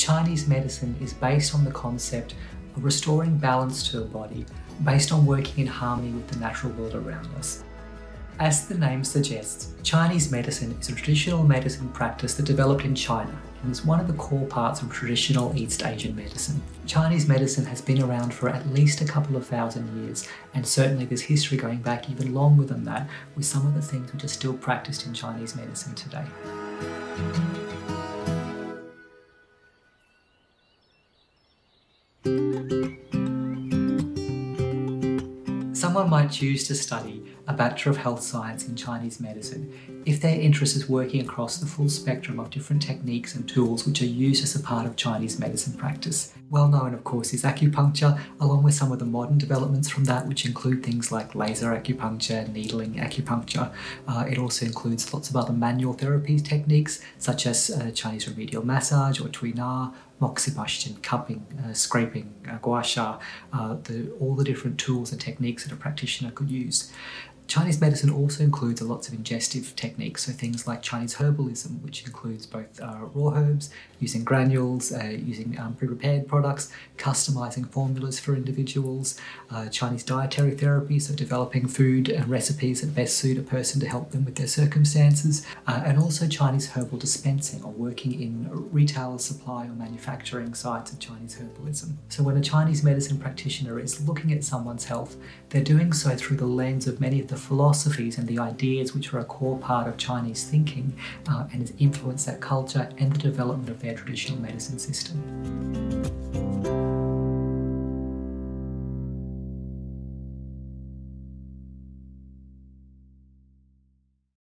Chinese medicine is based on the concept of restoring balance to the body based on working in harmony with the natural world around us. As the name suggests, Chinese medicine is a traditional medicine practice that developed in China and is one of the core parts of traditional East Asian medicine. Chinese medicine has been around for at least a couple of thousand years, and certainly there's history going back even longer than that with some of the things which are still practiced in Chinese medicine today. Someone might choose to study a Bachelor of Health Science in Chinese medicine if their interest is working across the full spectrum of different techniques and tools which are used as a part of Chinese medicine practice. Well known, of course, is acupuncture, along with some of the modern developments from that, which include things like laser acupuncture, needling acupuncture. Uh, it also includes lots of other manual therapies techniques, such as uh, Chinese remedial massage or Tui Na, moxibustion, cupping, uh, scraping, uh, gua sha, uh, the, all the different tools and techniques that a practitioner could use. Chinese medicine also includes lots of ingestive techniques, so things like Chinese herbalism, which includes both uh, raw herbs, using granules, uh, using um, pre prepared products, customizing formulas for individuals, uh, Chinese dietary therapy, so developing food and recipes that best suit a person to help them with their circumstances, uh, and also Chinese herbal dispensing or working in retail supply or manufacturing sites of Chinese herbalism. So when a Chinese medicine practitioner is looking at someone's health, they're doing so through the lens of many of the philosophies and the ideas which are a core part of Chinese thinking uh, and has influenced that culture and the development of their traditional medicine system.